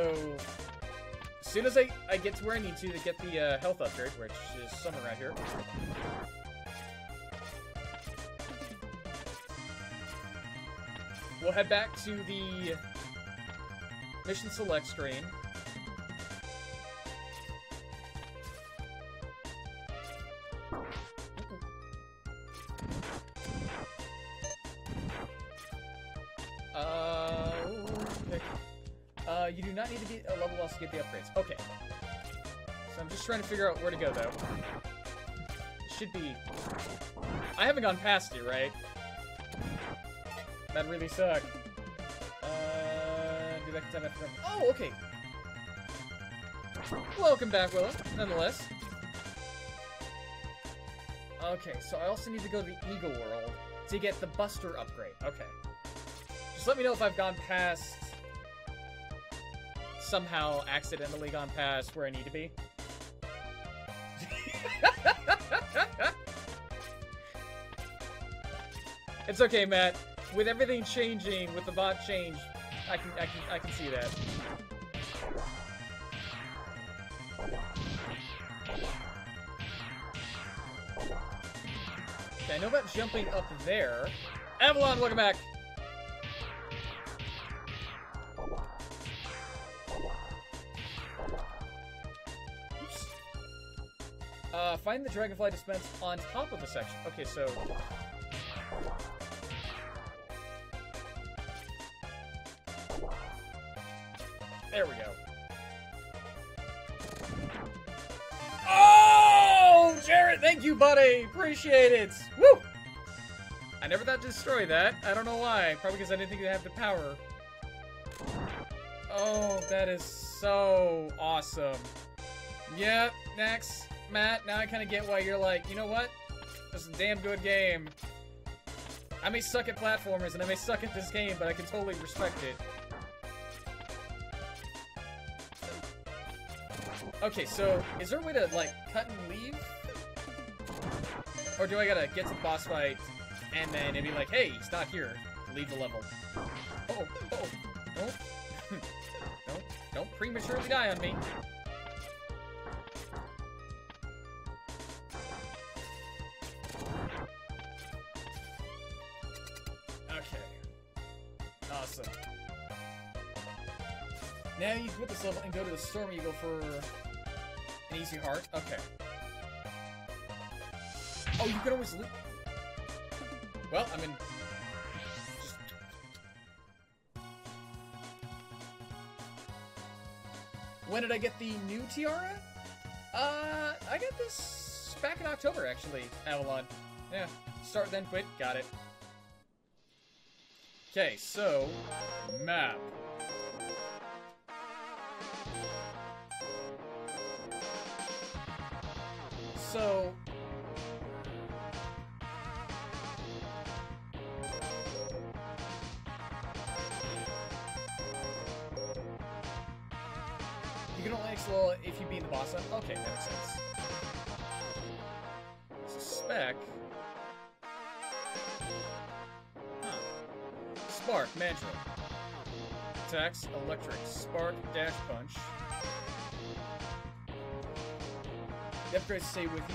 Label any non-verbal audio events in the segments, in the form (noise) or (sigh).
as soon as I, I get to where I need to to get the uh, health upgrade, which is somewhere right here. We'll head back to the mission select screen. Not need to be a level loss to get the upgrades. Okay. So I'm just trying to figure out where to go, though. Should be... I haven't gone past you, right? That really suck. Uh, do that time. Oh, okay. Welcome back, Willow, nonetheless. Okay, so I also need to go to the Eagle World to get the Buster upgrade. Okay. Just let me know if I've gone past... Somehow accidentally gone past where I need to be. (laughs) it's okay, Matt. With everything changing, with the bot change, I can I can I can see that. Okay, I know about jumping up there. Avalon, welcome back. Find the dragonfly dispense on top of a section. Okay, so There we go. Oh, Jarrett, thank you, buddy. Appreciate it. Woo! I never thought to destroy that. I don't know why. Probably because I didn't think it have the power. Oh, that is so awesome. Yep, next. Matt, now I kind of get why you're like, you know what? This is a damn good game. I may suck at platformers and I may suck at this game, but I can totally respect it. Okay, so is there a way to like cut and leave? Or do I gotta get to the boss fight and then it'd be like, hey, he's not here. Leave the level. Oh, oh, oh (laughs) don't, don't, don't prematurely die on me. Level and go to the Storm Eagle for an easy heart. Okay. Oh, you can always loot. Well, I mean, when did I get the new tiara? Uh, I got this back in October, actually. Avalon. Yeah. Start then quit. Got it. Okay, so map. So You can only explode if you beat the boss up? Okay, that makes sense. Spec. Huh. Spark, Mantra. Attacks, Electric, Spark, Dash Punch. Stay with you?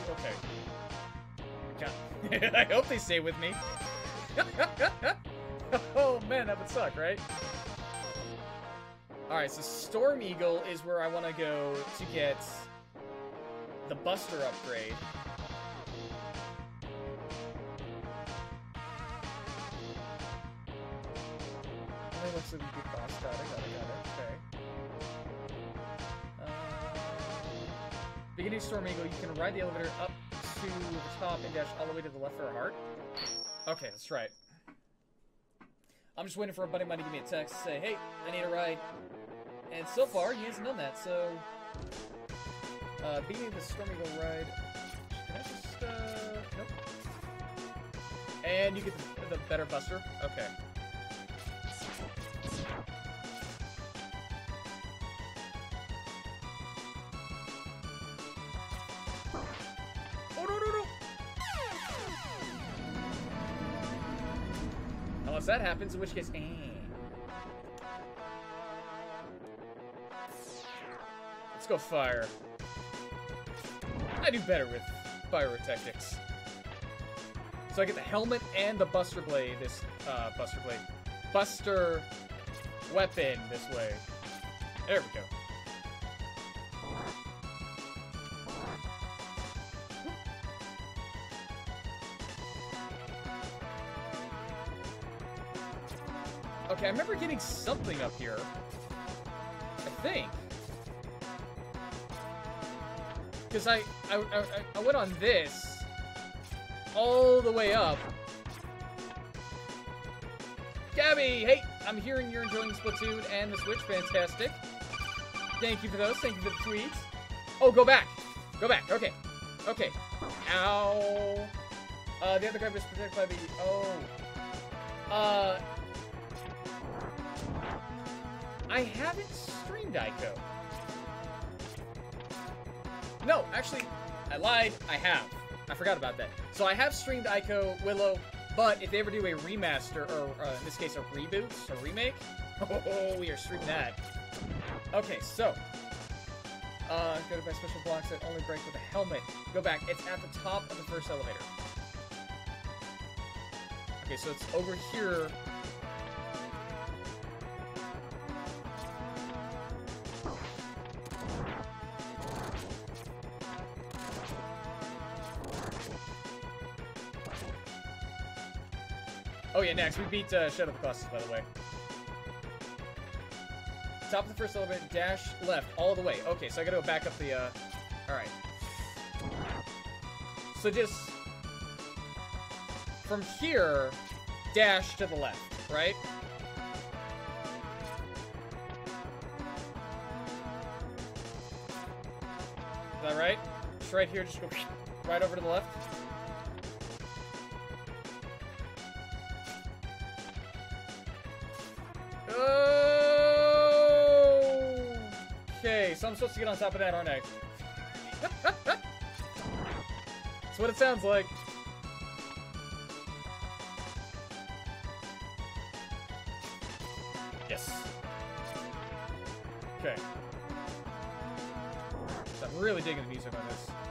Okay. (laughs) I hope they stay with me. (laughs) oh man, that would suck, right? Alright, so Storm Eagle is where I want to go to get the Buster upgrade. Storm Eagle, you can ride the elevator up to the top and dash all the way to the left for a heart. Okay, that's right. I'm just waiting for a buddy of mine to give me a text say, hey, I need a ride. And so far, he hasn't done that, so... Uh, beating the Storm Eagle ride... Can I just, uh... Nope. And you get the, the better buster? Okay. Oh, no, no, no! Unless that happens, in which case... Eh. Let's go fire. I do better with pyrotechnics. So I get the helmet and the Buster Blade, this, uh, Buster Blade. Buster weapon this way. There we go. Remember getting something up here. I think. Because I, I, I, I went on this all the way up. Gabby, hey, I'm hearing you're enjoying Splatoon and the Switch. Fantastic. Thank you for those. Thank you for the tweets. Oh, go back. Go back. Okay. Okay. Ow. Uh, the other guy was protected by the... Oh. Uh... I haven't streamed Ico. No, actually, I lied. I have. I forgot about that. So I have streamed Ico, Willow, but if they ever do a remaster, or uh, in this case, a reboot, a remake, (laughs) oh, we are streaming that. Okay, so. Uh, go to buy special blocks that only break with a helmet. Go back. It's at the top of the first elevator. Okay, so it's over here We beat uh, Shadow of the Colossus, by the way. Top of the first element, dash left, all the way. Okay, so I gotta go back up the, uh... Alright. So just... From here, dash to the left, right? Is that right? Just right here, just go right over to the left? Supposed to get on top of that, aren't I? (laughs) That's what it sounds like. Yes. Okay. So I'm really digging the music on this.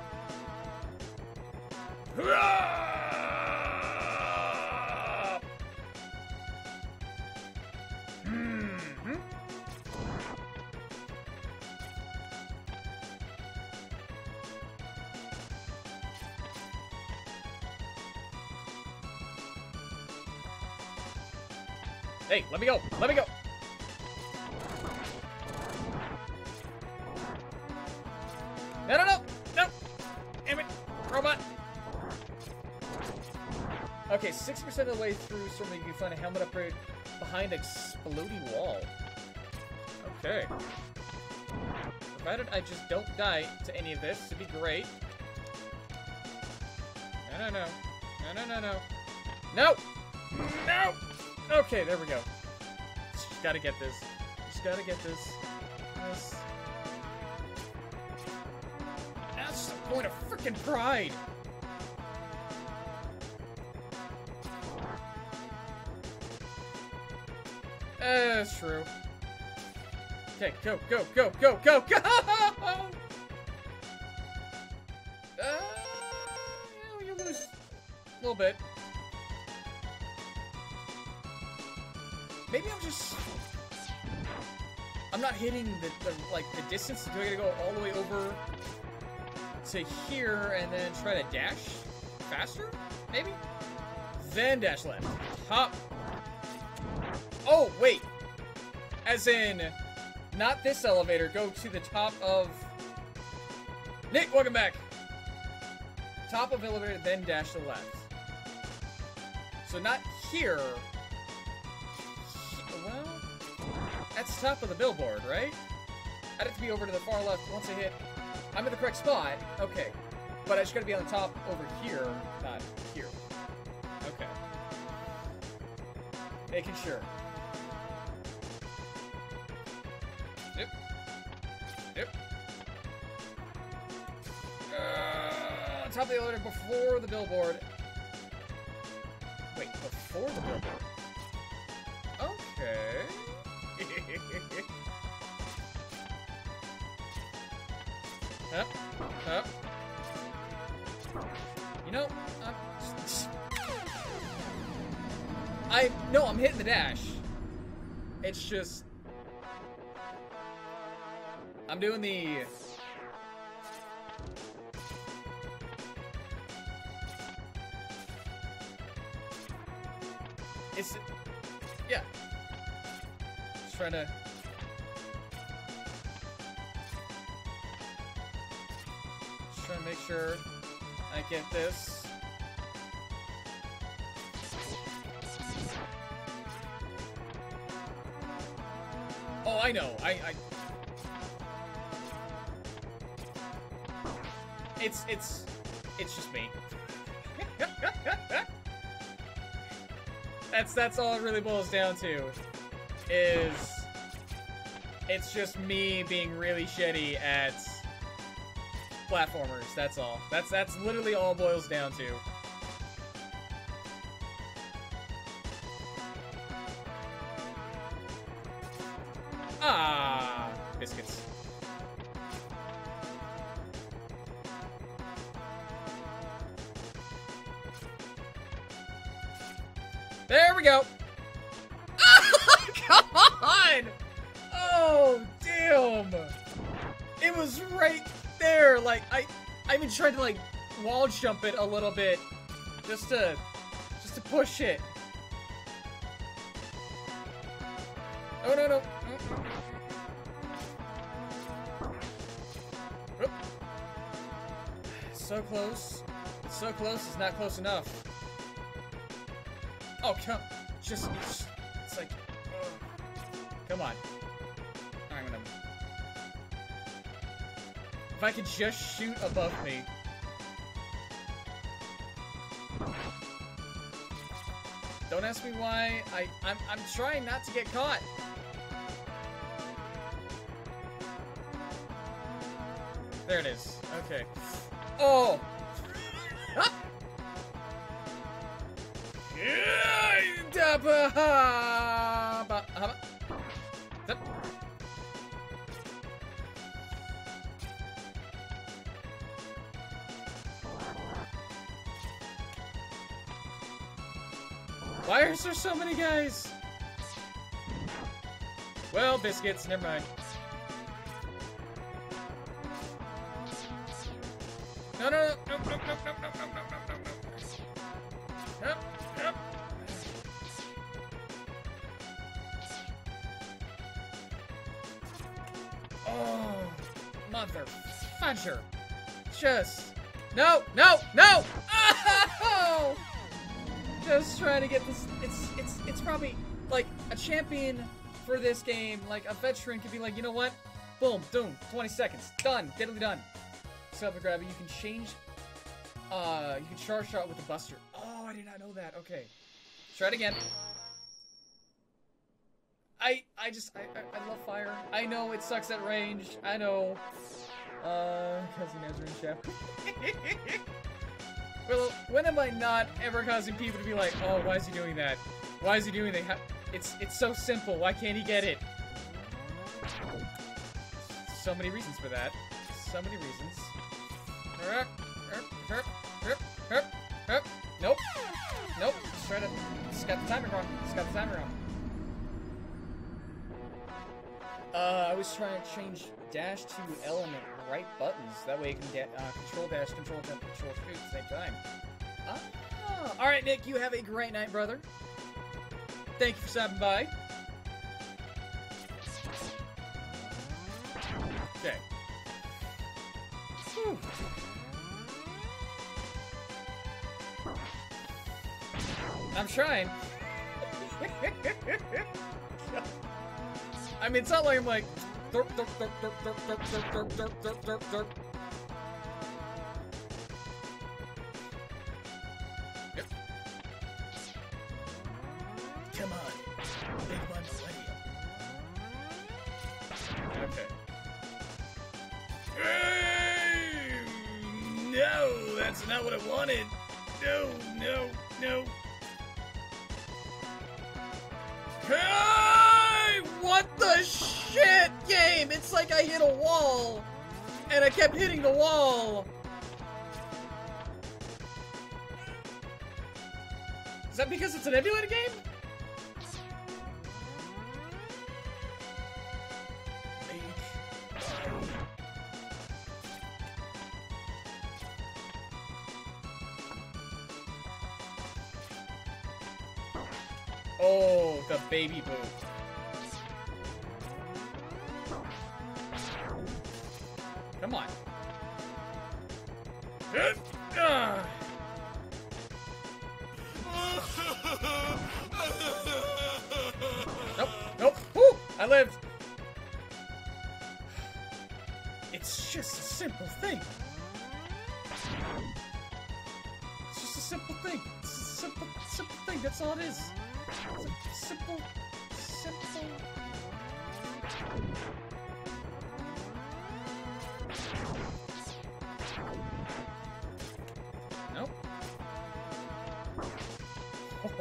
Me go! Let me go! No, no, no! No! Damn it! Robot! Okay, 60% of the way through Stormy, you can find a helmet upgrade behind a exploding wall. Okay. Provided I just don't die to any of this, it'd be great. No, no, no. No, no, no, no. No! No! Okay, there we go. Gotta get this. Just gotta get this. Yes. That's the point of freaking pride! Uh, that's true. Okay, go, go, go, go, go, go! (laughs) hitting the, the like, the distance. Do I gotta go all the way over to here and then try to dash faster? Maybe? Then dash left. Hop. Oh, wait. As in, not this elevator. Go to the top of... Nick, welcome back. Top of elevator, then dash to the left. So not here. That's top of the billboard, right? I'd have to be over to the far left once I hit... I'm in the correct spot. Okay. But I just gotta be on the top over here, not here. Okay. Making sure. Yep. Yep. Uh, top of the elevator before the billboard. Wait, before the billboard? Okay. Up. Up. You know, I'm... I... No, I'm hitting the dash. It's just... I'm doing the... that's, all it really boils down to. Is, it's just me being really shitty at platformers. That's all. That's, that's literally all boils down to. Little bit, just to, just to push it. Oh no no! Oh. Oop. So close. It's so close. It's not close enough. Oh come! Just, it's, like, ugh. come on. I'm gonna. If I could just shoot above me. Don't ask me why. I I'm I'm trying not to get caught. There it is. Okay. Oh. (laughs) Ah! Yeah, biscuits, never mind. This game, like, a veteran could be like, you know what? Boom, doom, 20 seconds, done, diddly done. Sub gravity, you can change, uh, you can charge shot with the buster. Oh, I did not know that, okay. Try it again. I, I just, I, I, I love fire. I know it sucks at range, I know. Uh, cousin Ezra and Chef. well, when am I not ever causing people to be like, oh, why is he doing that? Why is he doing that? It's, it's so simple, why can't he get it? So many reasons for that. So many reasons. Nope. Nope. Just try to. Just got the timer wrong. Just got the timer wrong. Uh, I was trying to change dash to element right buttons. That way you can get uh, control dash, control jump, control shoot at the same time. Ah. All right, Nick. You have a great night, brother. Thank you for stopping by. Okay. Whew. I'm trying. I mean, it's not like I'm like. Derp, derp, derp,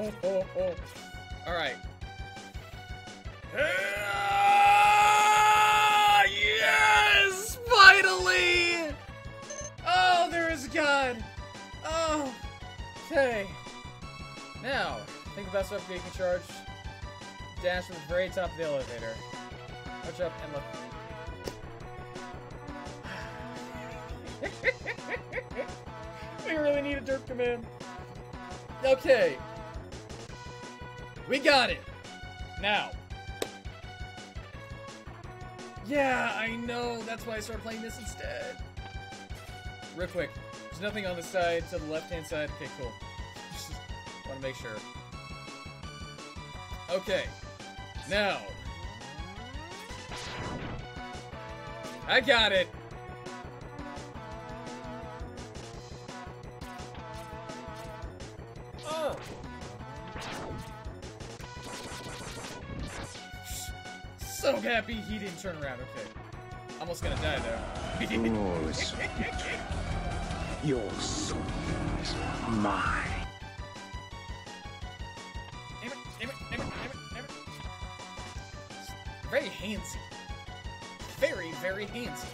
(laughs) All right. Yes! Finally! Oh, there is God. Oh. Okay. Now, think way of getting charged. Dash to the very top of the elevator. Watch up and look. (laughs) we really need a derp command. Okay. We got it. Now. Yeah, I know. That's why I started playing this instead. Real quick. There's nothing on the side to the left-hand side. Okay, cool. (laughs) Just want to make sure. Okay. Now. I got it. Happy he didn't turn around. Okay. Almost gonna die there. Flawless victory. Your soul is mine. Damn it, damn it, damn it, damn it, damn it. Very handsy. Very, very handsy.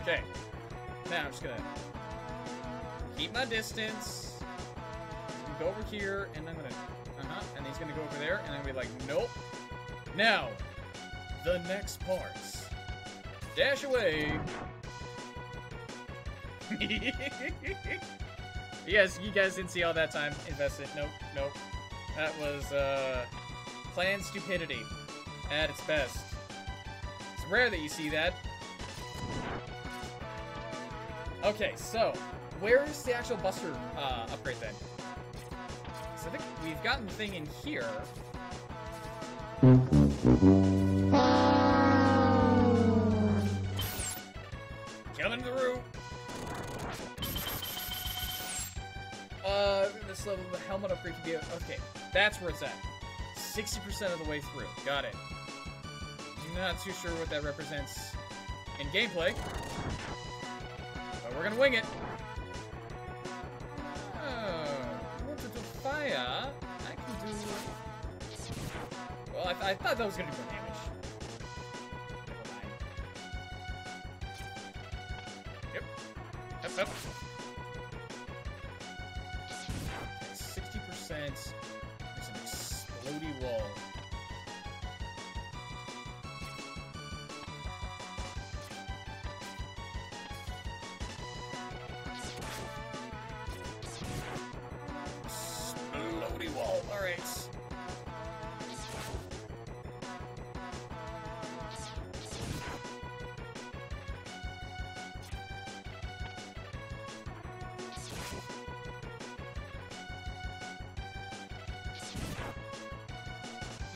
Okay. Now I'm just gonna keep my distance. Go over here, and I'm gonna, uh huh, and he's gonna go over there, and I'm gonna be like, nope. Now, the next parts. Dash away. (laughs) yes, you guys didn't see all that time invested. Nope, nope. That was uh, planned stupidity at its best. It's rare that you see that. Okay, so where's the actual Buster uh, upgrade then? So I think we've gotten the thing in here. Be. Okay, that's where it's at. 60% of the way through. Got it. Not too sure what that represents in gameplay. But we're gonna wing it. Oh, you want to fire? I can do. Well, I, th I thought that was gonna do more damage. Yep. Yep, yep. Sixty percent. An explodey wall.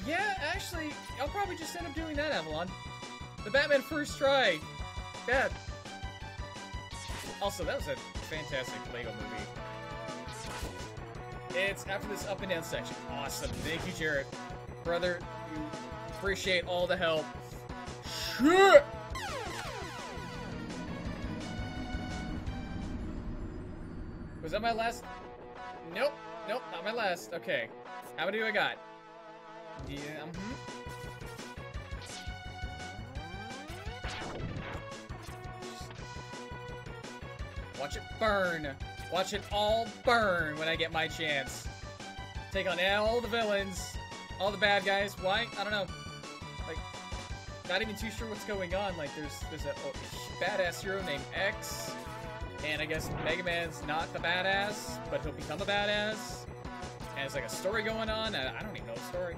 Yeah, actually, I'll probably just end up doing that, Avalon. The Batman first try. Bad. Also, that was a fantastic Lego movie. It's after this up and down section. Awesome. Thank you, Jared. Brother, you appreciate all the help. Shit! Was that my last? Nope. Nope, not my last. Okay. How many do I got? Yeah, mm-hmm. Watch it burn. Watch it all burn when I get my chance. Take on all the villains, all the bad guys. Why? I don't know. Like, not even too sure what's going on. Like, there's there's a oh, badass hero named X, and I guess Mega Man's not the badass, but he'll become a badass. And it's like a story going on. I don't even know the story.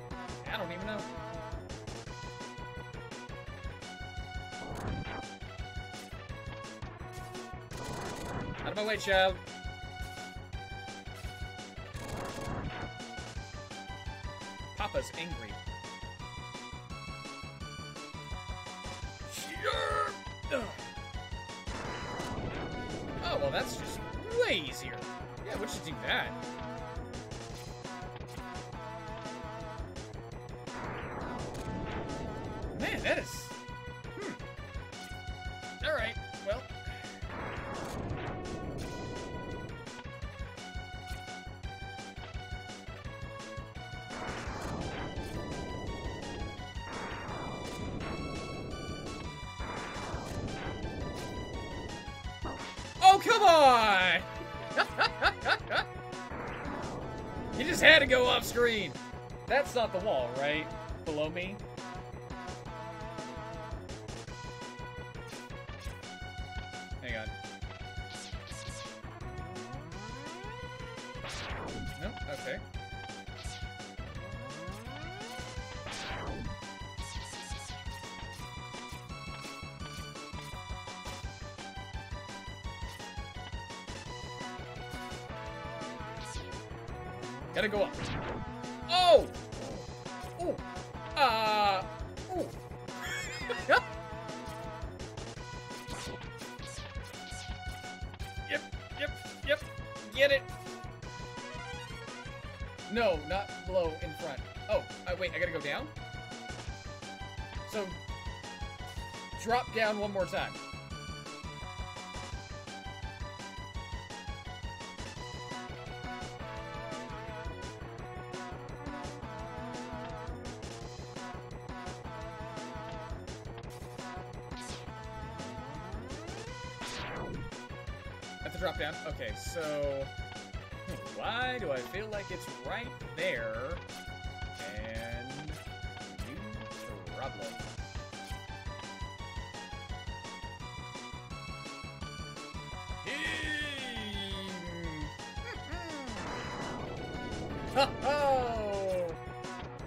I don't even know. Out of my way, child. Come on! (laughs) you just had to go off screen. That's not the wall, right? Below me? Down one more time.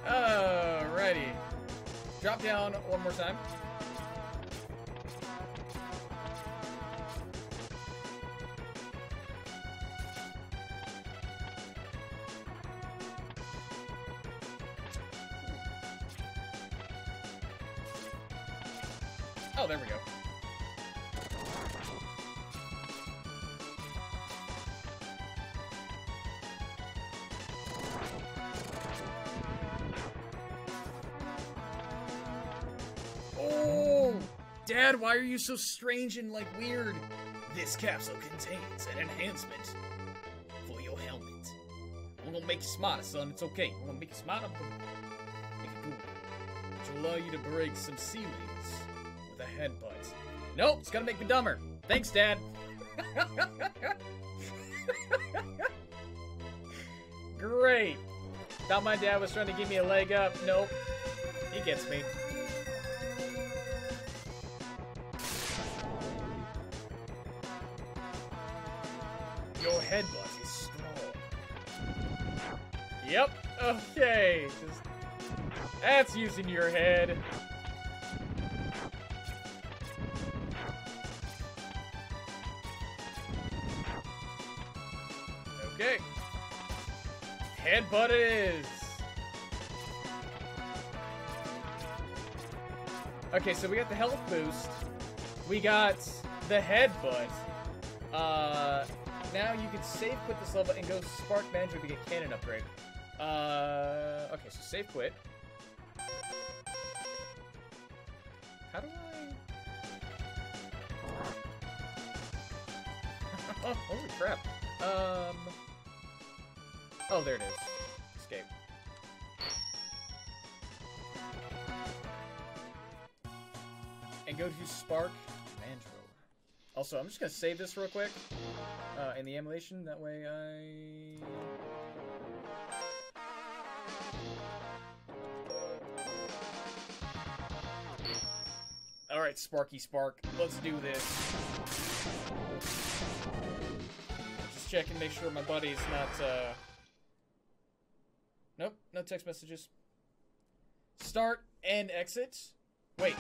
Alrighty. Drop down one more time. Dad, why are you so strange and like weird? This capsule contains an enhancement for your helmet. I'm gonna make you smarter, son. It's okay. I'm gonna make you smarter. I'm gonna make it cool. Which will allow you to break some ceilings with a headbutt. Nope, it's gonna make me dumber. Thanks, Dad. (laughs) Great. Thought my dad was trying to give me a leg up. Nope. He gets me. That's using your head. Okay. Headbutt it is. Okay, so we got the health boost. We got the headbutt. Uh, now you can save quit this level and go Spark Management to get cannon upgrade. Uh, okay, so save quit. Oh, holy crap! Um. Oh, there it is. Escape. And go to Spark Mandrill. Also, I'm just gonna save this real quick uh, in the emulation. That way, I. All right, Sparky Spark, let's do this. Check and make sure my buddy's not. Uh... Nope, no text messages. Start and exit. Wait.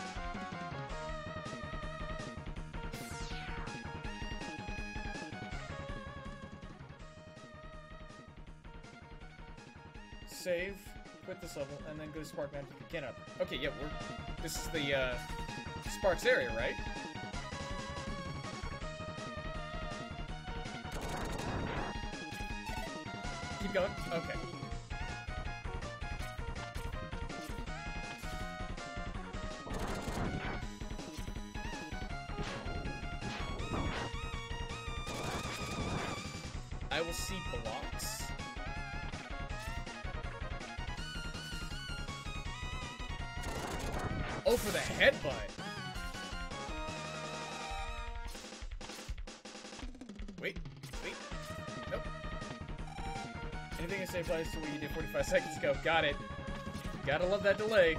Save, quit this level, and then go to Spark Magic again up. Okay, yeah, we're. This is the uh, Sparks area, right? Okay. I will see blocks. Oh, for the headbutt. Say applies to what you did 45 seconds ago. Got it. Gotta love that delay.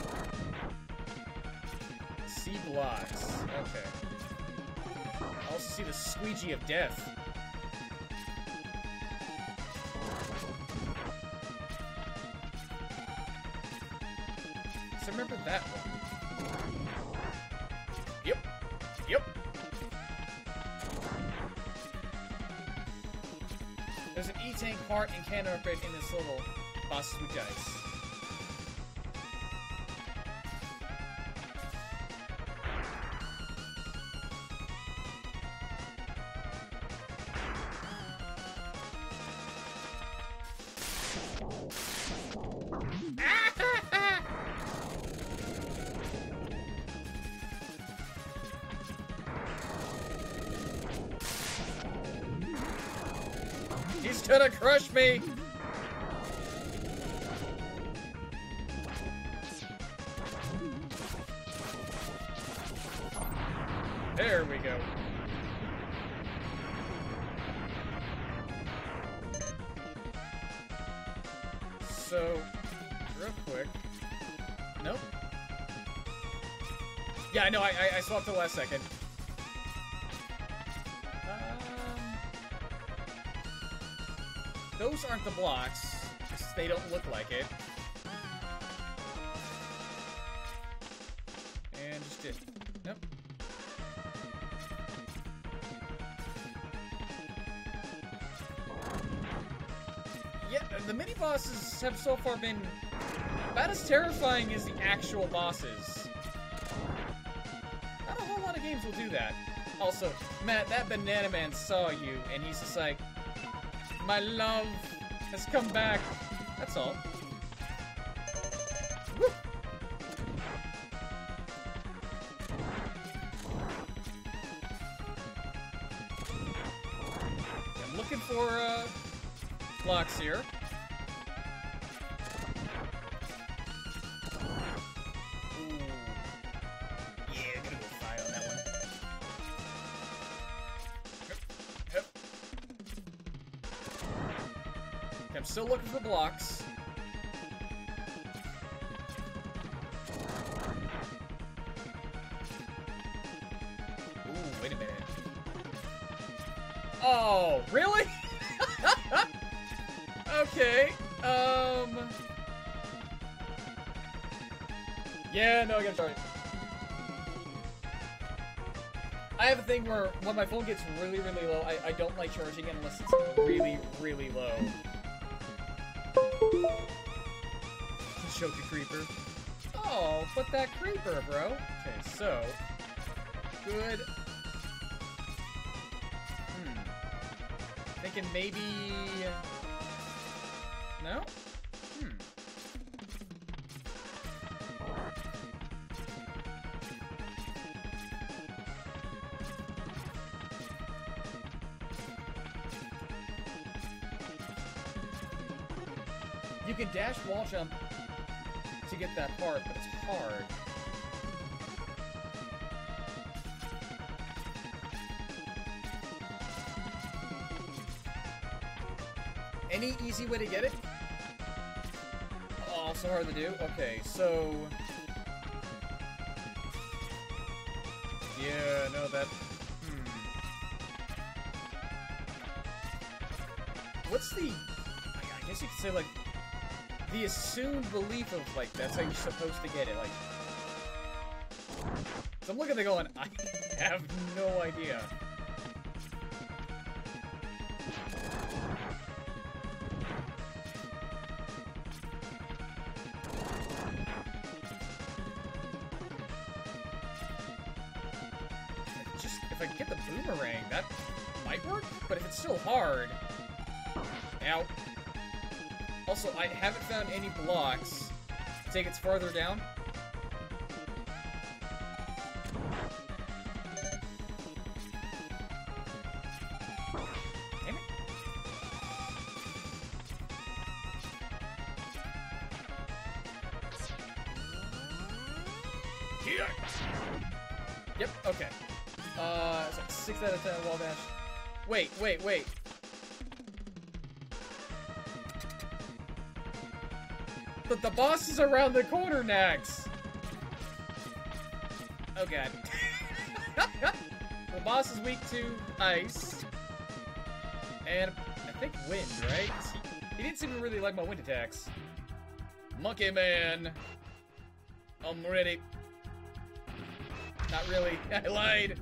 See blocks. Okay. I also see the squeegee of death. Sweet dice. He's gonna crush me! I, I the last second. Um, those aren't the blocks. just They don't look like it. And just did. Nope. Yeah, the mini bosses have so far been about as terrifying as the actual bosses. Lot of games will do that. Also, Matt, that banana man saw you, and he's just like, my love has come back. That's all. When my phone gets really, really low, I, I don't like charging it unless it's really, really low. Choke a creeper. Oh, but that creeper, bro. Okay, so good. Hmm. Thinking maybe. wall jump to get that part, but it's hard. Any easy way to get it? Oh, so hard to do? Okay, so... Yeah, no, that... Hmm. What's the... I guess you could say, like, the assumed belief of, like, that's how you're supposed to get it, like... So I'm looking at it going, I have no idea. Just, if I get the boomerang, that might work, but if it's still hard... Ow. Also, I haven't found any blocks. Take it farther down. Is around the corner next! Oh god. the boss is weak to ice. And I think wind, right? He didn't seem to really like my wind attacks. Monkey Man! I'm ready. Not really. (laughs) I lied.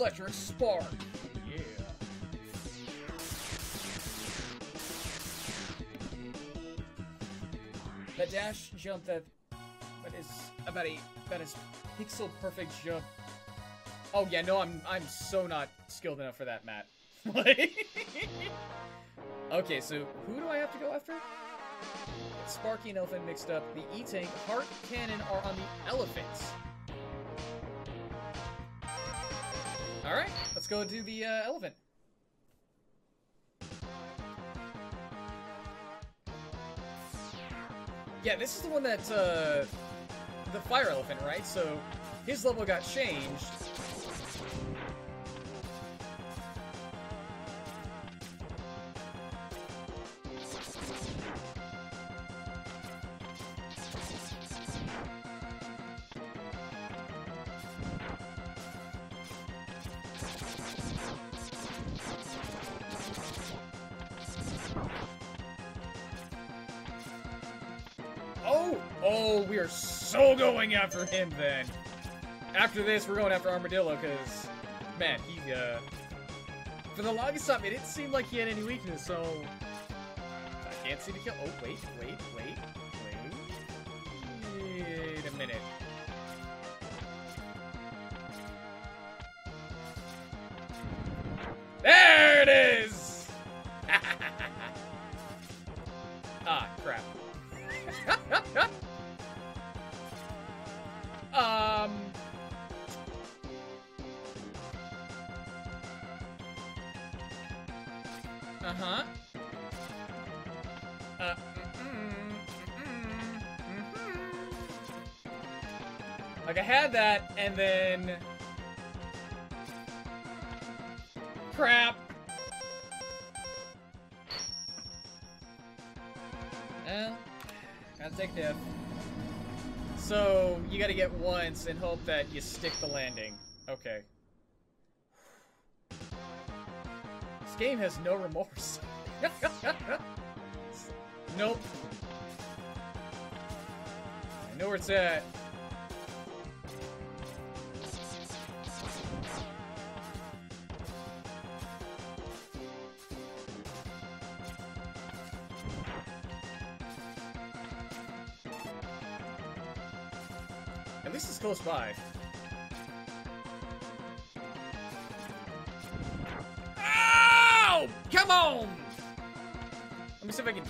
Electric spark. Yeah. The dash jump that that is about a that is pixel perfect jump. Oh yeah, no, I'm I'm so not skilled enough for that, Matt. (laughs) Okay, so who do I have to go after? Sparky and Elephant mixed up. The E-Tank, Heart, Cannon are on the elephants. Alright, let's go do the uh, elephant. Yeah, this is the one that, uh, the fire elephant, right? So, his level got changed. After him then. After this, we're going after Armadillo, because, man, he, uh... For the longest time, it didn't seem like he had any weakness, so... I can't see the kill. Oh, wait, wait, wait, wait. And then. Crap. Well, gotta take death. So, you gotta get once and hope that you stick the landing. Okay. This game has no remorse. (laughs) nope. I know where it's at. At least it's close by. Ow! Come on! Let me see if I can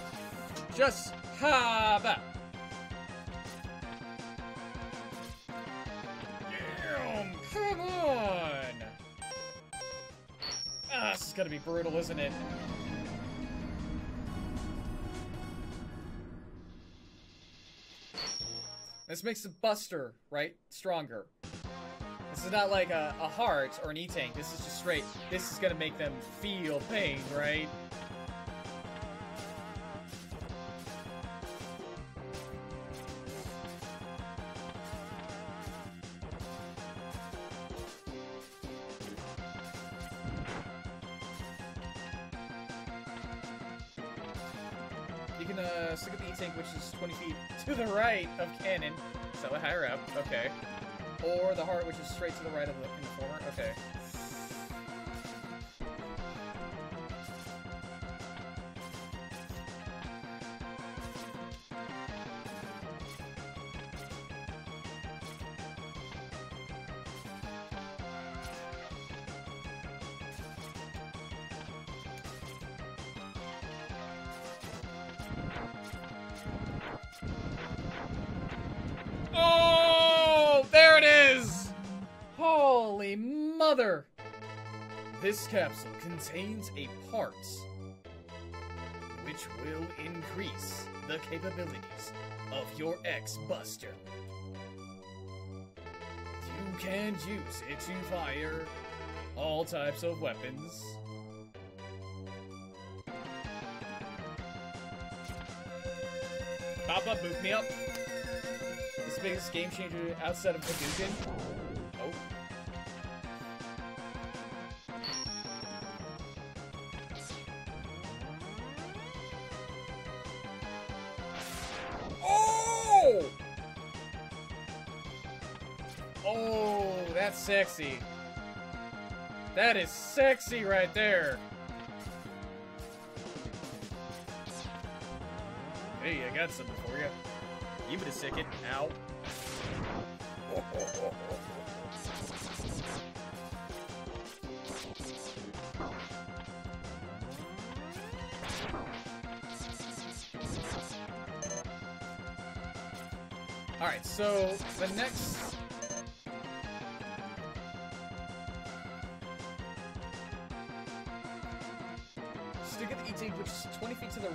just have that. Damn, come on! Ah, this is gonna be brutal, isn't it? This makes the Buster, right, stronger. This is not like a, a heart or an E-Tank. This is just straight. This is gonna make them feel pain, right? Which is straight to the right of the, former, okay. This capsule contains a part which will increase the capabilities of your X-Buster. You can use it to fire all types of weapons. Papa, boot me up. This biggest game changer outside of Hadouken. That's sexy. That is sexy right there. Hey, I got something for you. Give me a second. Ow. Alright, so the next.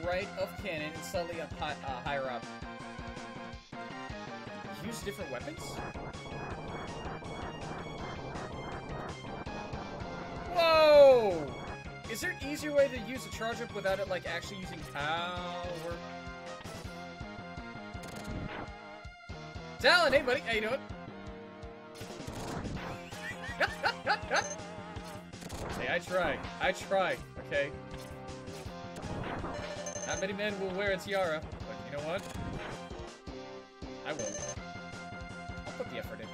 Right of cannon and slightly up high, uh, higher up. Use different weapons? Whoa! Is there an easier way to use a charge up without it like actually using power? Talon, hey buddy, how you doing? (laughs) hey, I try. I try, okay? Not many men will wear a tiara, but you know what? I will. I'll put the effort in.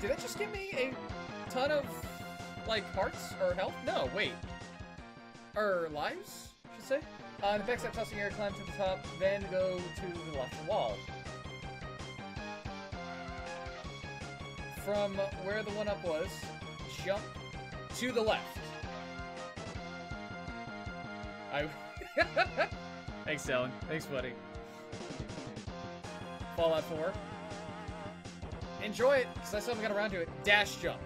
Did that just give me a ton of, like, hearts or health? No, wait. Or lives, Say? Uh, the tossing air, climb to the top, then go to the left wall. From where the one up was, jump to the left. I. (laughs) Thanks, Alan. Thanks, buddy. Fallout 4. Enjoy it, because I still haven't got around to it. Dash jump.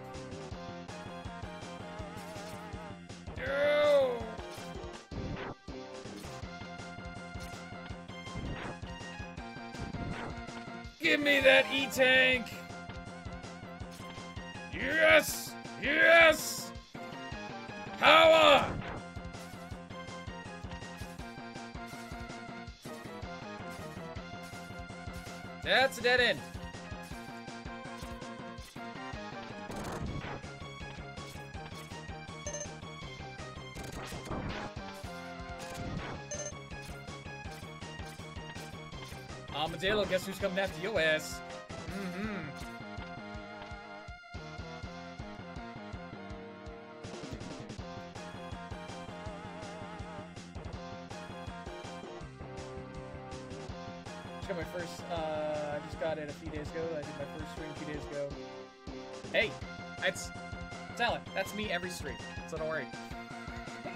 E-Tank! Yes! Yes! Power! That's a dead end. Armadillo, guess who's coming after your ass? That's, Talon, that's me every stream, so don't worry.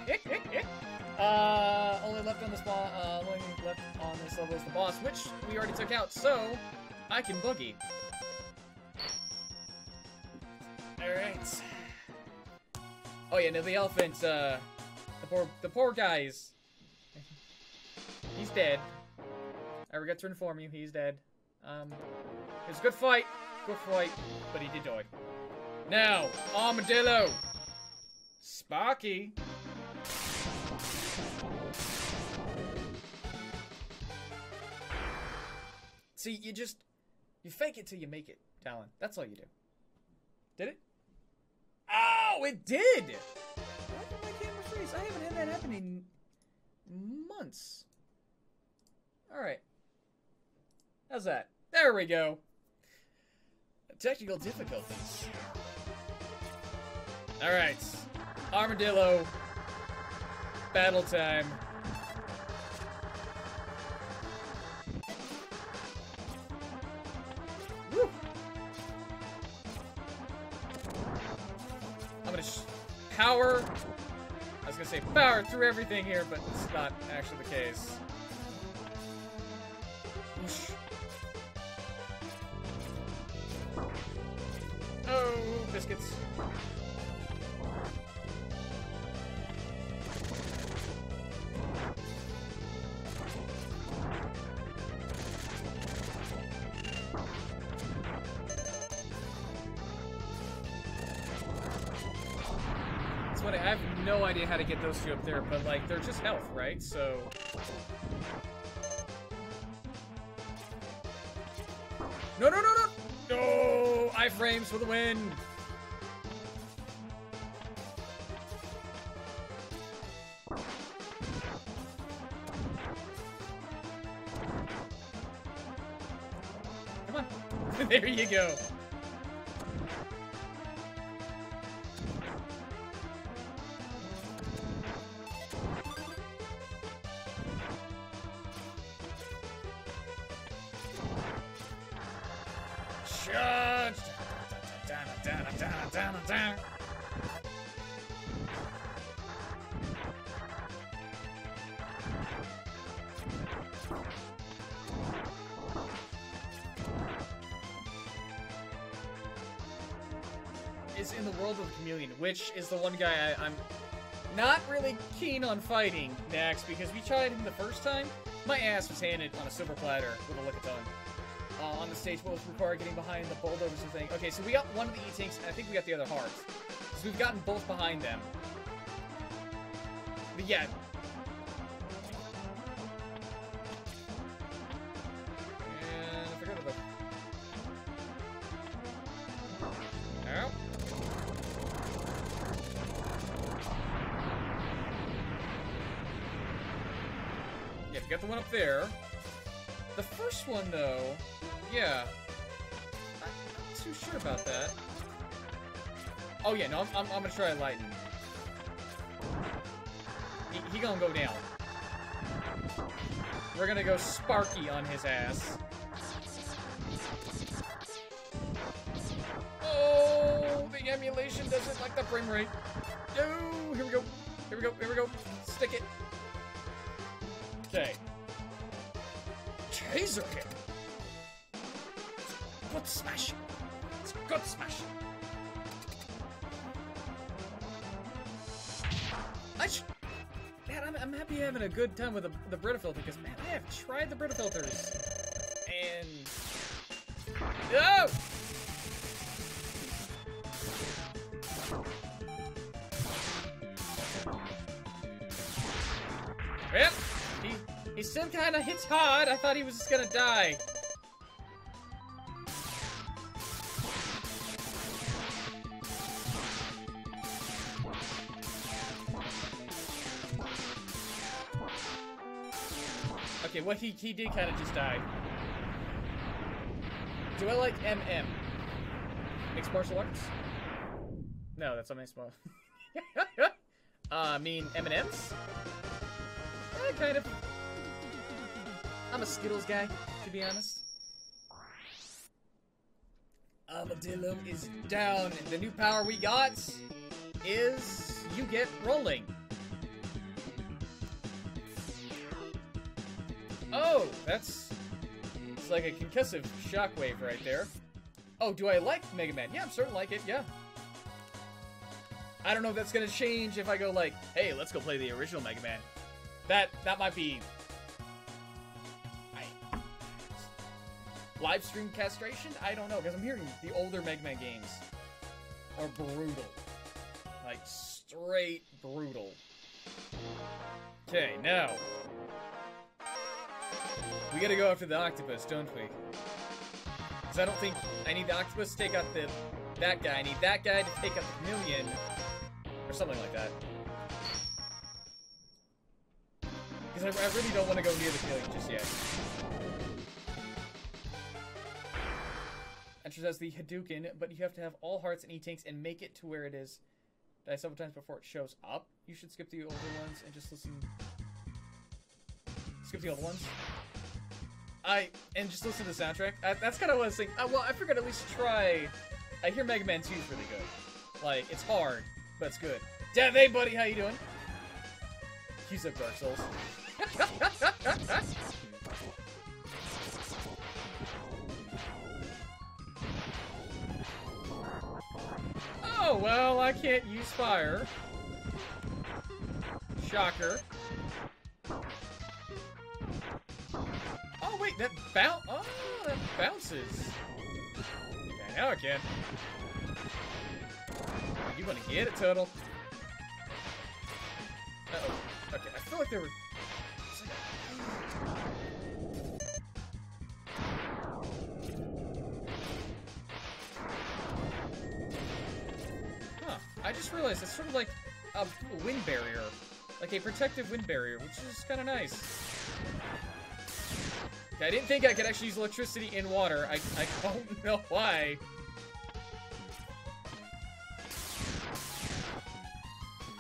(laughs) uh, only left on this boss, uh, only left on this level is the boss, which we already took out, so I can boogie. Alright. Oh yeah, no, the elephant, uh, the poor, the poor guys. He's dead. I regret to inform you, he's dead. Um, it was a good fight, good fight, but he did die. Now, Armadillo! Sparky! See, you just, you fake it till you make it, Talon. That's all you do. Did it? Oh, it did! Why did my camera freeze? I haven't had that happen in months. Alright. How's that? There we go. Technical difficulties. Alright. Armadillo. Battle time. Woo! I'm gonna power. I was gonna say power through everything here, but it's not actually the case. Oh, biscuits. No idea how to get those two up there, but like, they're just health, right? So. No, no, no, no! No! Iframes for the win! Come on. (laughs) there you go. Which is the one guy I, I'm not really keen on fighting next because we tried him the first time. My ass was handed on a silver platter with a lickitung uh, on the stage what was getting behind the bulldozers and thing. Okay, so we got one of the E-Tanks, and I think we got the other hearts. So we've gotten both behind them. But yeah. No, I'm, I'm, I'm gonna try lightning. He, he gonna go down. We're gonna go Sparky on his ass. Oh, the emulation doesn't like the frame rate. Oh, here we go. Here we go. Here we go. Stick it. Okay. Taser him. Good smash. It's good smash. Man, I'm, I'm happy having a good time with the, the Brita filter because, man, I have tried the Brita filters. And. Oh! No! Well, he, he still kind of hits hard. I thought he was just gonna die. Well, he, he did kind of just die. Do I like MM? Mixed martial arts? No, that's nice one. (laughs) uh, I mean, M&M's? Eh, kind of. I'm a Skittles guy, to be honest. Armadillo is down. And the new power we got is you get rolling. That's it's like a concussive shockwave right there. Oh, do I like Mega Man? Yeah, I'm certain like it. Yeah. I don't know if that's gonna change if I go like, hey, let's go play the original Mega Man. That that might be. I live stream castration. I don't know because I'm hearing the older Mega Man games are brutal, like straight brutal. Okay, now we gotta go after the octopus, don't we? Because I don't think I need the octopus to take out the that guy. I need that guy to take out the million, or something like that. Because I, I really don't want to go near the chameleon just yet. Enters as the Hadouken, but you have to have all hearts and E-tanks and make it to where it is. Die several times before it shows up. You should skip the older ones and just listen. Skip the older ones. I and just listen to the soundtrack. I, that's kind of what I was thinking. Uh, well, I figured at least try. I hear Mega Man 2 is really good. Like it's hard, but it's good. Dev, hey buddy, how you doing? He's up Dark Souls. (laughs) oh well, I can't use fire. Shocker. Oh wait, that bounce. Oh, that bounces. Okay, now I can. You want to get it, Turtle? Uh oh. Okay, I feel like there were. Huh. I just realized it's sort of like a wind barrier. Like a protective wind barrier, which is kind of nice. I didn't think I could actually use electricity in water. I, I don't (laughs) know why.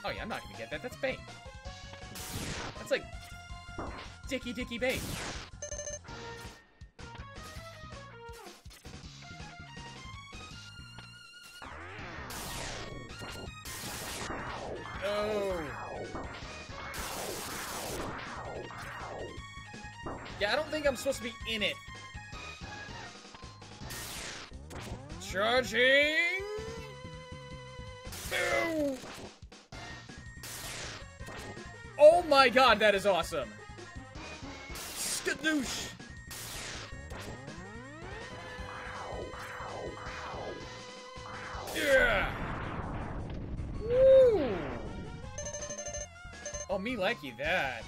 Oh yeah, I'm not gonna get that. That's bait. That's like dicky dicky bait. Supposed to be in it. Charging! Boom! Oh my god, that is awesome! Skadoosh! Yeah! Woo! Oh, me like you that.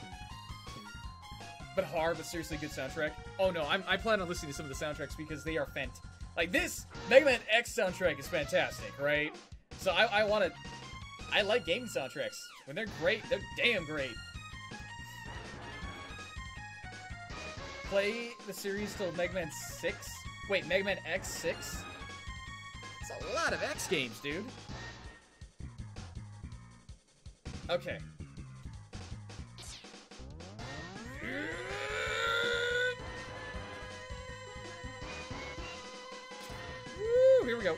But hard, but seriously good soundtrack. Oh no, I'm, I plan on listening to some of the soundtracks because they are fant. Like this Mega Man X soundtrack is fantastic, right? So I, I want to. I like game soundtracks. When they're great, they're damn great. Play the series till Mega Man 6. Wait, Mega Man X6? It's a lot of X games, dude. Okay. We go.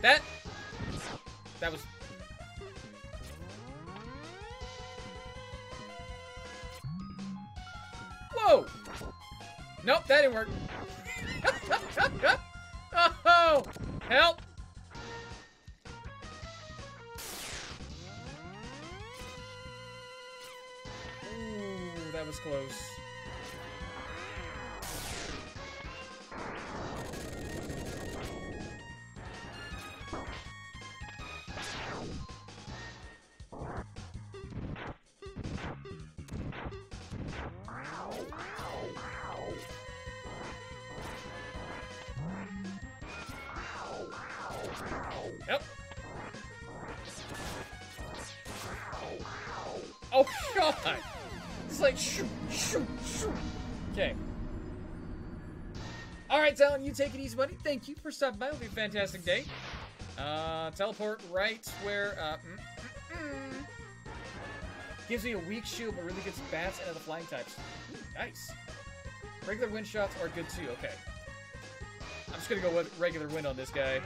That that was Whoa! Nope, that didn't work. You take it easy, buddy. Thank you for stopping by. It'll be a fantastic day. Uh, teleport right where, uh, mm, mm, mm. Gives me a weak shield, but really gets bats and the flying types. Ooh, nice. Regular wind shots are good too. Okay. I'm just gonna go with regular wind on this guy.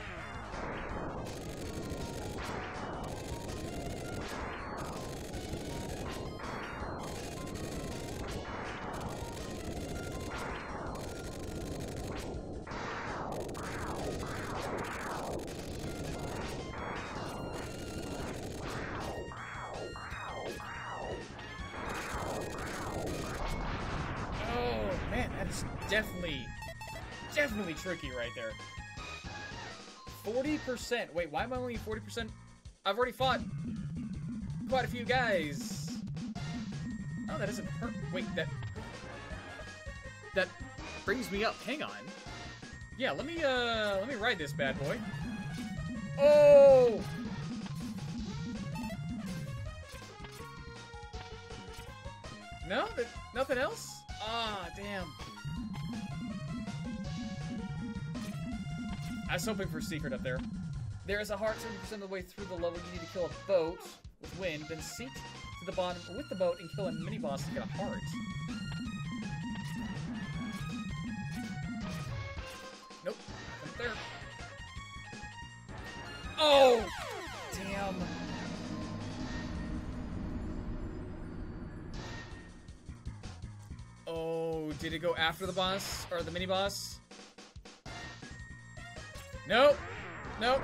40%. Wait, why am I only 40%? I've already fought quite a few guys. Oh, that doesn't hurt. Wait, that... That brings me up. Hang on. Yeah, let me, uh, let me ride this bad boy. Oh! No? Th- nothing else? Ah, damn. I was hoping for a secret up there. There is a heart 70% of the way through the level. You need to kill a boat with wind, then sink to the bottom with the boat and kill a mini boss to get a heart. Nope, nothing there. Oh! Damn. Oh, did it go after the boss? Or the mini boss? Nope. Nope.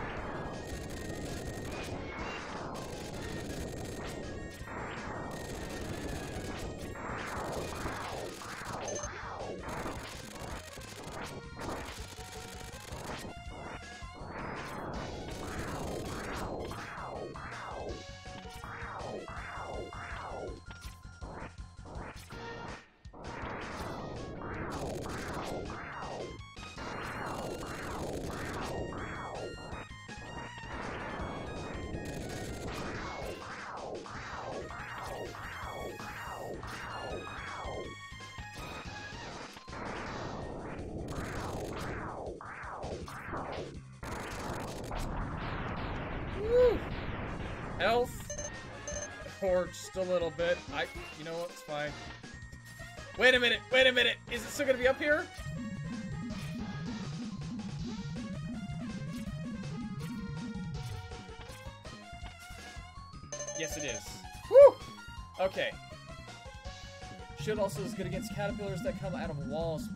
Just a little bit. I, you know what? It's fine. Wait a minute. Wait a minute. Is it still gonna be up here? Yes, it is. Woo! Okay. Shield also is good against caterpillars that come out of walls.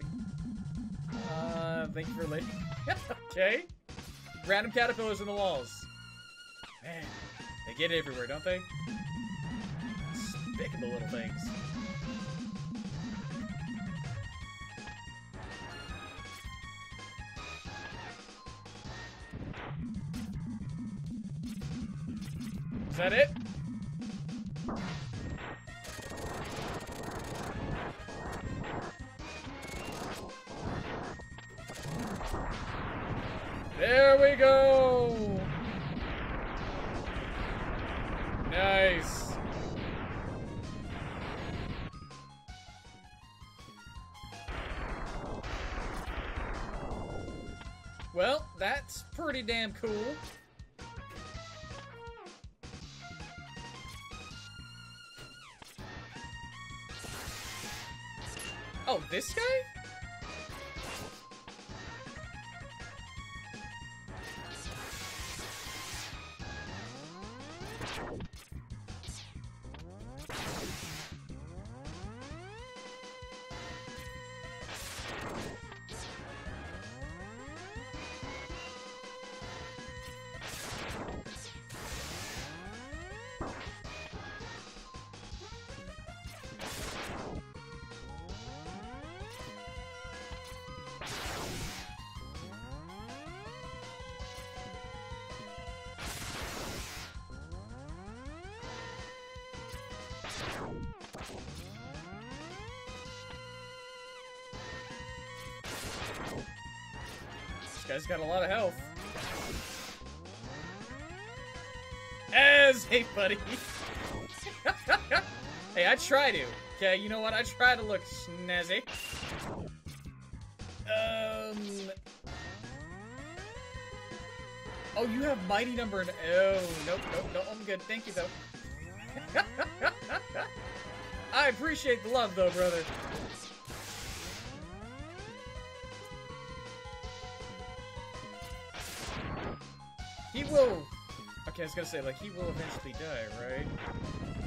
Uh, thank you for letting. (laughs) okay. Random caterpillars in the walls. Man, they get everywhere, don't they? Despicable little things. Is that it? There we go! Nice. Pretty damn cool. Oh, this guy? Guy's got a lot of health. As hey, buddy. (laughs) hey, I try to. Okay, you know what? I try to look snazzy. Um. Oh, you have mighty number. And oh, nope, nope, no. I'm good. Thank you though. (laughs) I appreciate the love, though, brother. Gonna say, like, he will eventually die, right?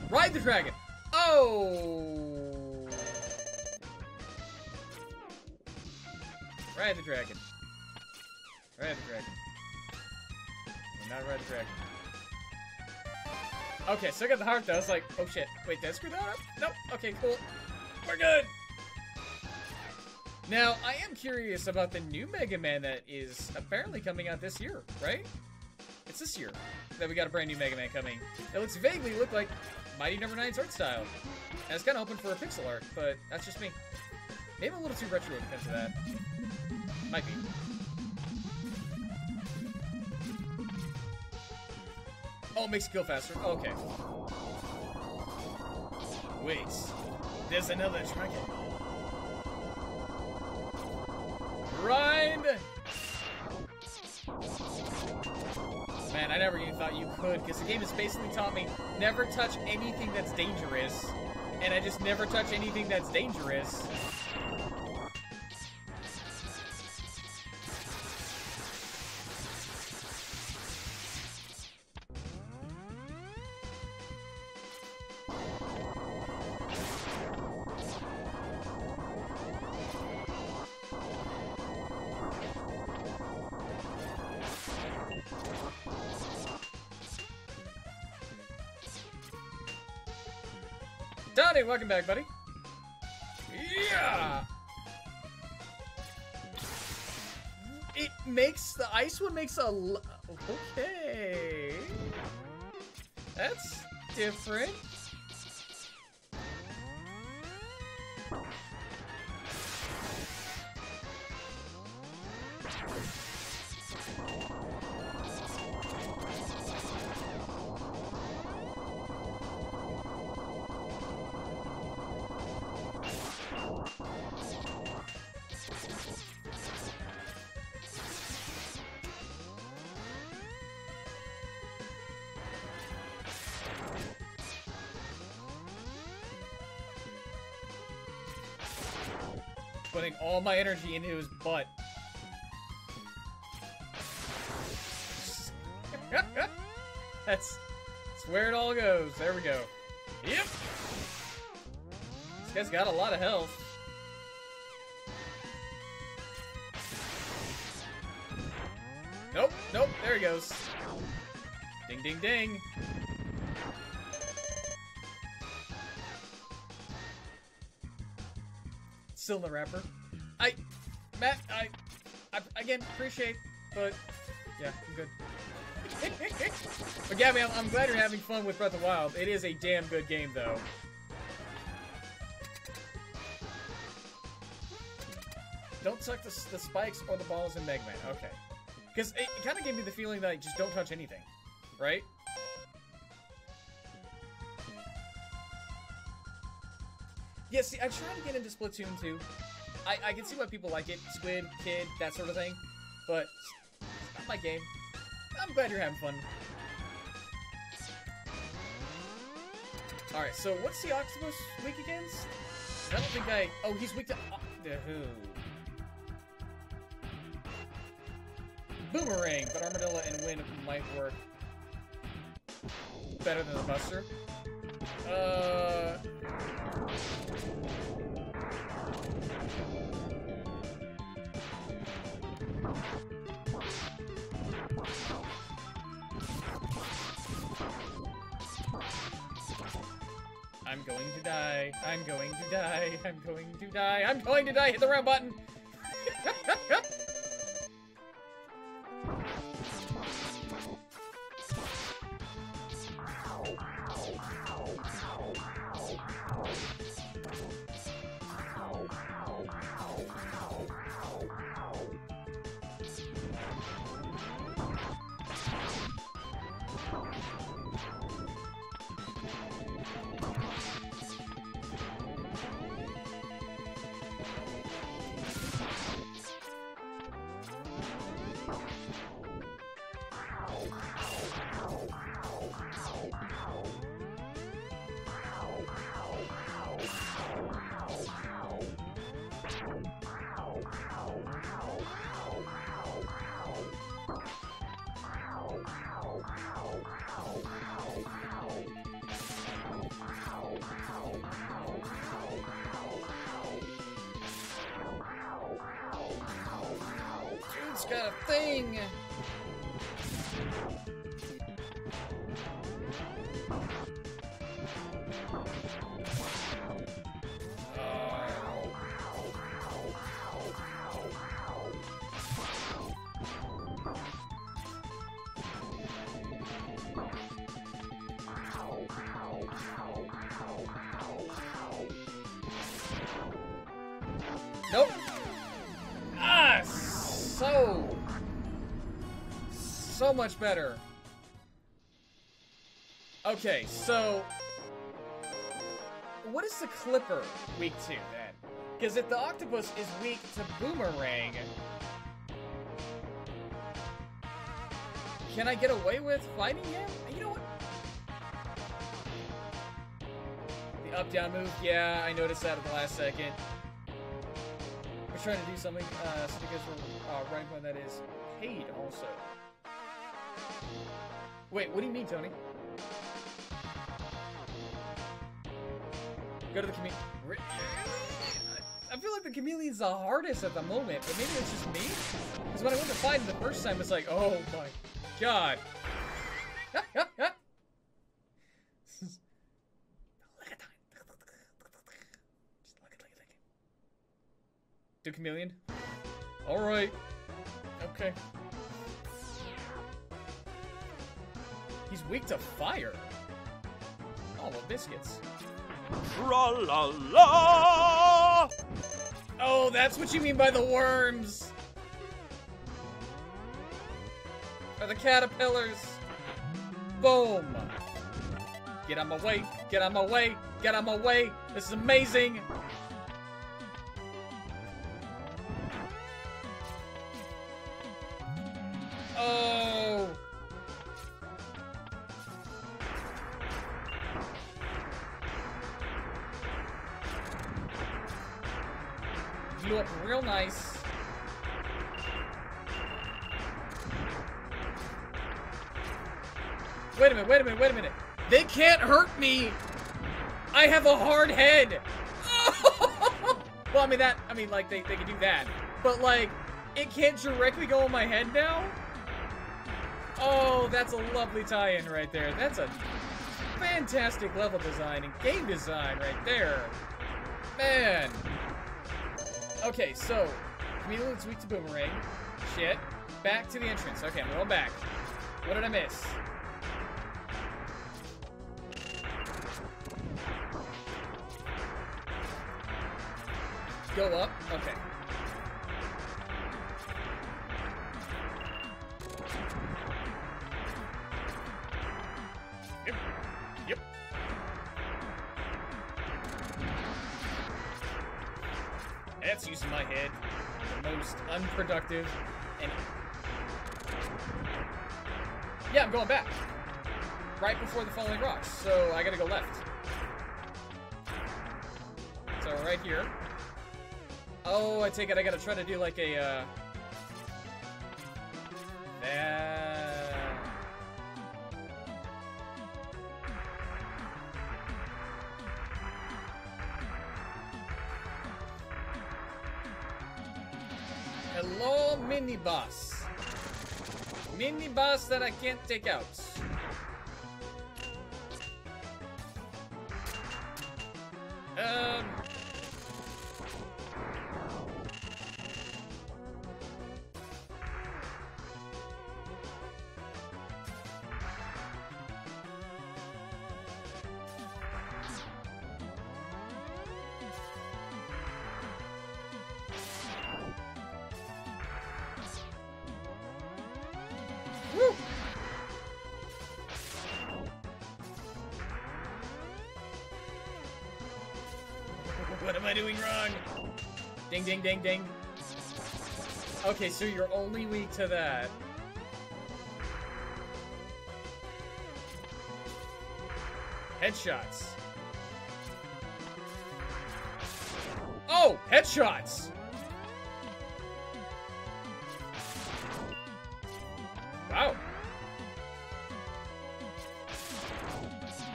Ride the dragon! Oh! Ride the dragon. Ride the dragon. No, not ride the dragon. Okay, so I got the heart though. I was like, oh shit. Wait, did I screw that up? Nope. Okay, cool. We're good. Now, I am curious about the new Mega Man that is apparently coming out this year, right? It's this year that we got a brand new Mega Man coming. It looks vaguely look like Mighty Number no. 9's art style. And it's kind of open for a pixel art, but that's just me. Maybe a little too retro comes to that. Might be. Oh, it makes it go faster. Okay. Wait. There's another dragon. Ride! Could, because the game has basically taught me never touch anything that's dangerous. And I just never touch anything that's dangerous. Welcome back, buddy. Yeah! It makes, the ice one makes a, okay. That's different. My energy into his butt. (laughs) that's, that's where it all goes. There we go. Yep. This guy's got a lot of health. Nope, nope, there he goes. Ding, ding, ding. Still in the wrapper. Matt, I, I again appreciate, but yeah, I'm good. (laughs) but Gabby, I'm, I'm glad you're having fun with Breath of the Wild. It is a damn good game, though. Don't touch the, the spikes or the balls in Mega Man. Okay. Because it, it kind of gave me the feeling that I just don't touch anything, right? Yeah, see, I tried to get into Splatoon 2. I, I can see why people like it. Squid, Kid, that sort of thing. But it's not my game. I'm glad you're having fun. Alright, so what's the octopus weak against? I don't think I... Oh, he's weak to... Who? Boomerang, but Armadillo and Wind might work better than the Buster. Uh... I'm going to die. I'm going to die. I'm going to die. I'm going to die. Hit the round button. (laughs) Nope. Ah, so, so much better. Okay, so, what is the Clipper weak to then? Because if the Octopus is weak to Boomerang, can I get away with fighting him? You know what? The up-down move, yeah, I noticed that at the last second. We're trying to do something, uh, so because we're uh, one that is paid also. Wait, what do you mean, Tony? Go to the chameleon. I feel like the chameleon's the hardest at the moment, but maybe it's just me? Because when I went to fight him the first time, it's like, oh my god. Do chameleon? Alright. Okay. He's weak to fire. Oh, well, biscuits. Tra la la! Oh, that's what you mean by the worms! Or the caterpillars! Boom! Get on my way! Get on my way! Get on my way! This is amazing! But, like, it can't directly go on my head now? Oh, that's a lovely tie-in right there. That's a fantastic level design and game design right there. Man. Okay, so, Chameleon's weak to Boomerang. Shit. Back to the entrance. Okay, I'm going back. What did I miss? Go up? Okay. Unproductive and... Yeah, I'm going back. Right before the falling rocks, so I gotta go left. So right here. Oh, I take it I gotta try to do like a, uh... That... Hello, mini-boss. Mini-boss that I can't take out. Okay, so you're only weak to that. Headshots. Oh, headshots! Wow.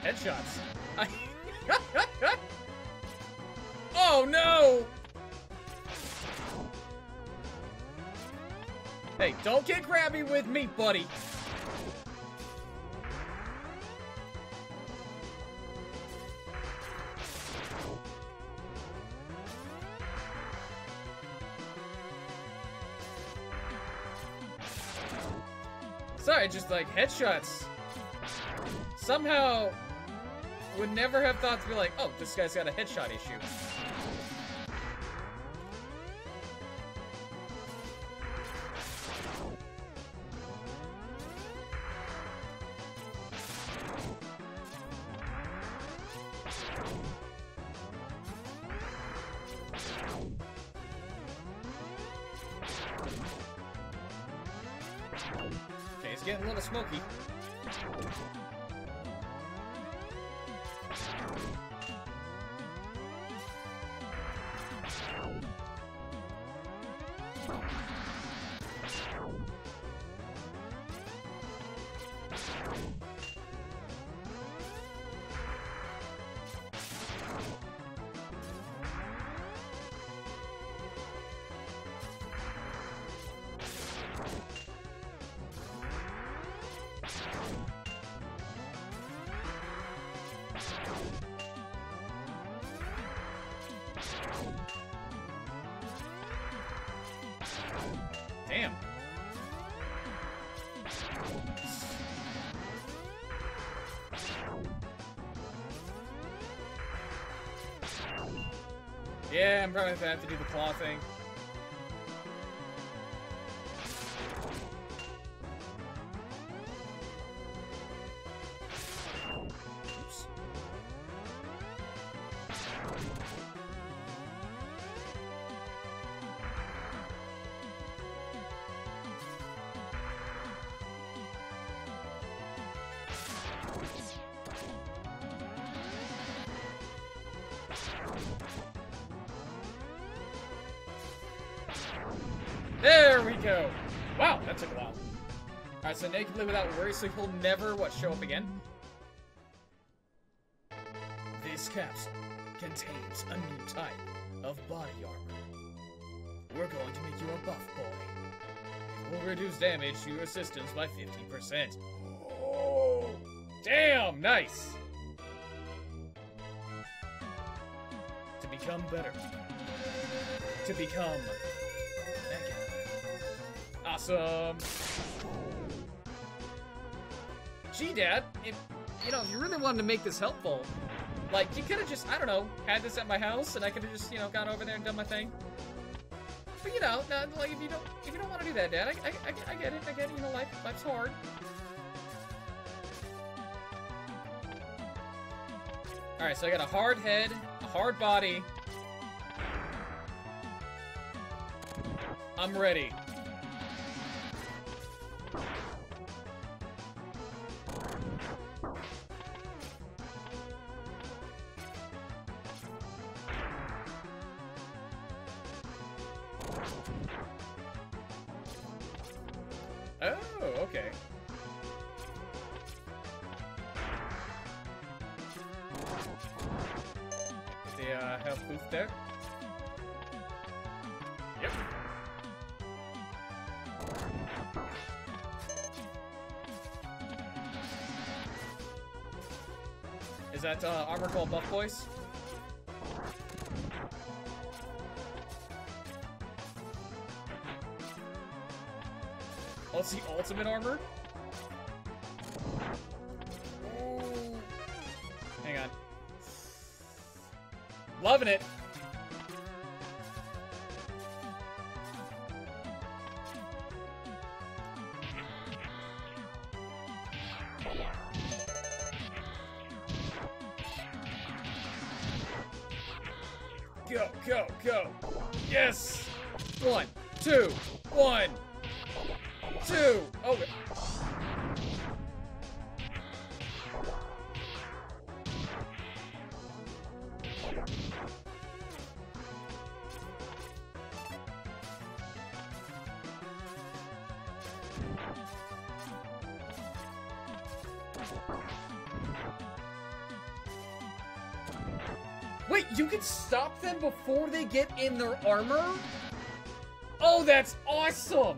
Headshots. (laughs) Oh no! Hey, don't get grabby with me, buddy. Sorry, just like headshots. Somehow would never have thought to be like, oh, this guy's got a headshot issue. Gonna have to do the claw thing. There we go. Wow, that took a while. Alright, so you can play without worry, so he'll never, what, show up again? This capsule contains a new type of body armor. We're going to make you a buff boy. It will reduce damage to your systems by 50%. Oh, damn, nice! To become better. To become. Awesome. Gee, Dad, if you know, if you really wanted to make this helpful, like you could have just, I don't know, had this at my house, and I could have just, you know, gone over there and done my thing. But you know, no, like if you don't, if you don't want to do that, Dad, I, I, I, get it, I get it. You know, life, life's hard. All right, so I got a hard head, a hard body. I'm ready. Two. Oh. Wait, you can stop them before they get in their armor? Oh, that's awesome!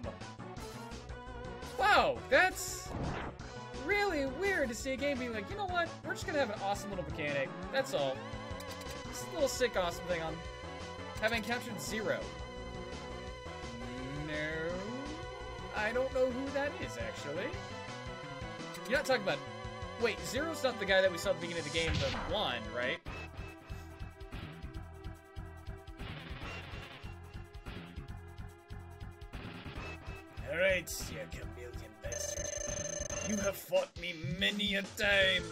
Wow, that's really weird to see a game being like, you know what? We're just gonna have an awesome little mechanic. That's all. A little sick, awesome thing on having captured zero. No, I don't know who that is actually. You're not talking about. Wait, Zero's not the guy that we saw at the beginning of the game, the one, right? Alright, chameleon bastard. Fought me many a time.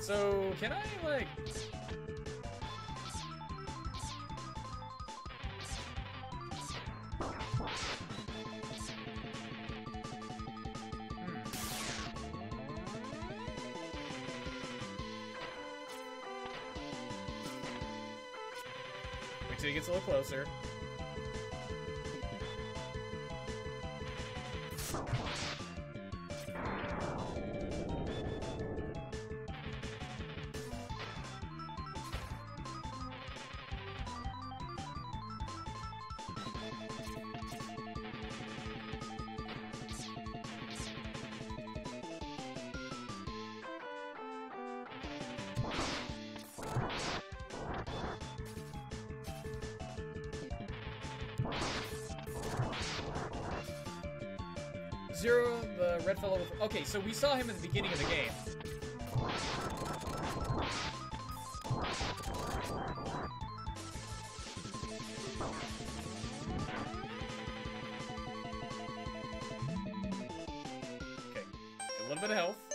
So, can I, like... Okay, so we saw him at the beginning of the game. Okay, a little bit of health.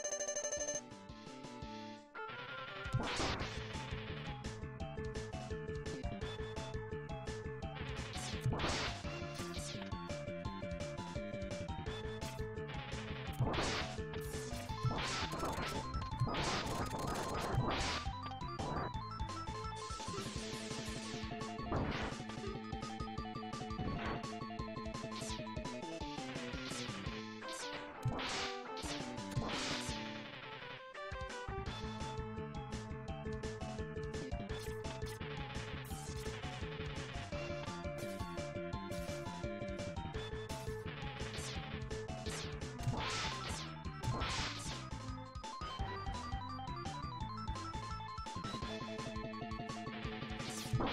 Come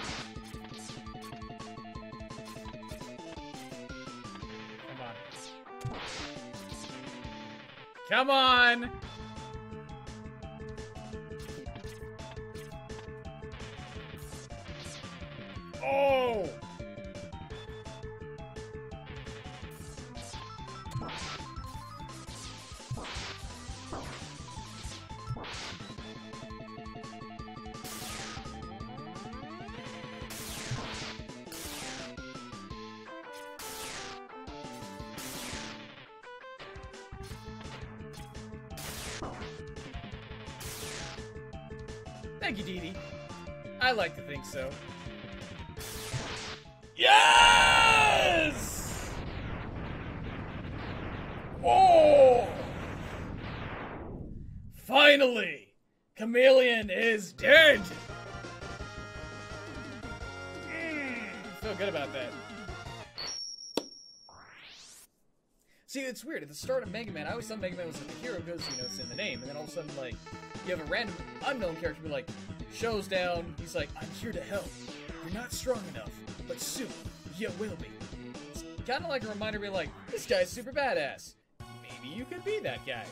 on. Come on! So. Yes! Oh! Finally! Chameleon is dead! Mm, feel good about that. See, it's weird. At the start of Mega Man, I always thought Mega Man was like a hero because, you know, it's in the name. And then all of a sudden, like, you have a random unknown character be like, shows down, he's like, I'm here to help. You're not strong enough, but soon, you will be. It's kind of like a reminder to be like, this guy's super badass. Maybe you could be that guy.